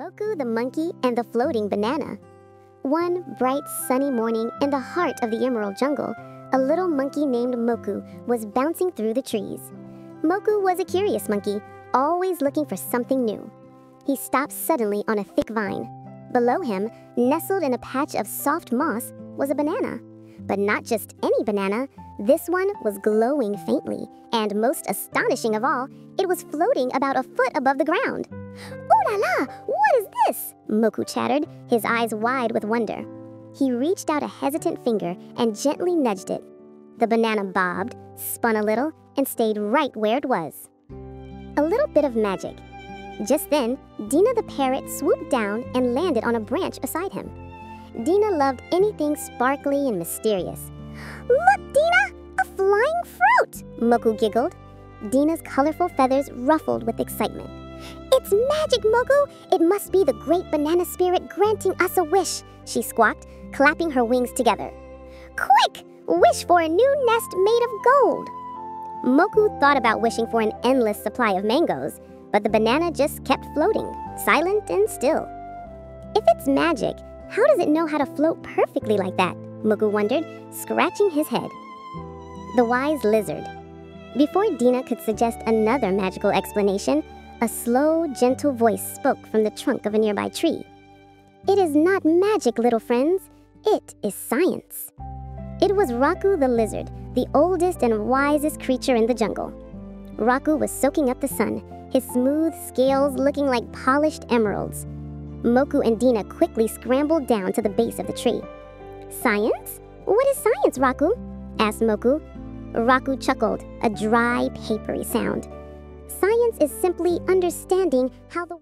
Moku the monkey and the floating banana. One bright sunny morning in the heart of the emerald jungle, a little monkey named Moku was bouncing through the trees. Moku was a curious monkey, always looking for something new. He stopped suddenly on a thick vine. Below him, nestled in a patch of soft moss, was a banana. But not just any banana, this one was glowing faintly, and most astonishing of all, it was floating about a foot above the ground. Ooh la la! Moku chattered, his eyes wide with wonder. He reached out a hesitant finger and gently nudged it. The banana bobbed, spun a little, and stayed right where it was. A little bit of magic. Just then, Dina the parrot swooped down and landed on a branch beside him. Dina loved anything sparkly and mysterious. Look, Dina! A flying fruit! Moku giggled. Dina's colorful feathers ruffled with excitement. It's magic, Moku! It must be the great banana spirit granting us a wish, she squawked, clapping her wings together. Quick! Wish for a new nest made of gold! Moku thought about wishing for an endless supply of mangoes, but the banana just kept floating, silent and still. If it's magic, how does it know how to float perfectly like that? Moku wondered, scratching his head. The wise lizard. Before Dina could suggest another magical explanation, a slow, gentle voice spoke from the trunk of a nearby tree. It is not magic, little friends. It is science. It was Raku the lizard, the oldest and wisest creature in the jungle. Raku was soaking up the sun, his smooth scales looking like polished emeralds. Moku and Dina quickly scrambled down to the base of the tree. Science? What is science, Raku? asked Moku. Raku chuckled, a dry, papery sound. Science is simply understanding how the